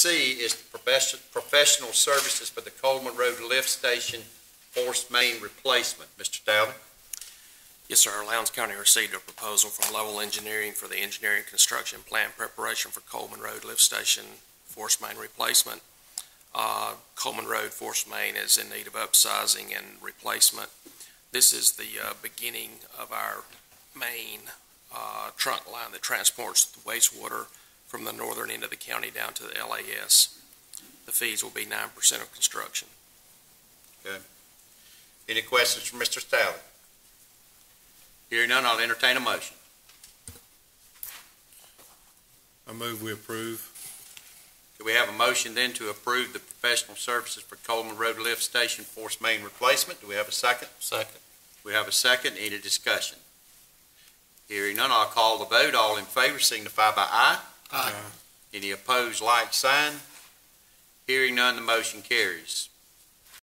C is the professional services for the Coleman Road Lift Station Force Main Replacement. Mr. Dowdy? Yes, sir. Lowndes County received a proposal from Level Engineering for the engineering construction plan preparation for Coleman Road Lift Station Force Main Replacement. Uh, Coleman Road Force Main is in need of upsizing and replacement. This is the uh, beginning of our main uh, trunk line that transports the wastewater from the northern end of the county down to the LAS. The fees will be nine percent of construction. Okay. Any questions for Mr. Stalvey? Hearing none, I'll entertain a motion. I move we approve. Do we have a motion then to approve the professional services for Coleman Road Lift Station Force Main Replacement? Do we have a second? Second. We have a second. Any discussion? Hearing none, I'll call the vote. All in favor signify by aye. Aye. Any opposed, like sign. Hearing none, the motion carries.